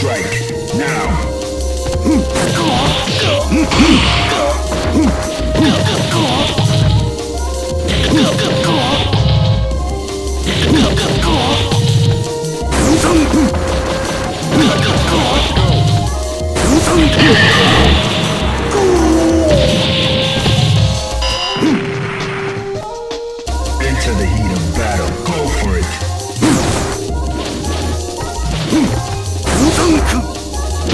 strike now. Into the heat of battle.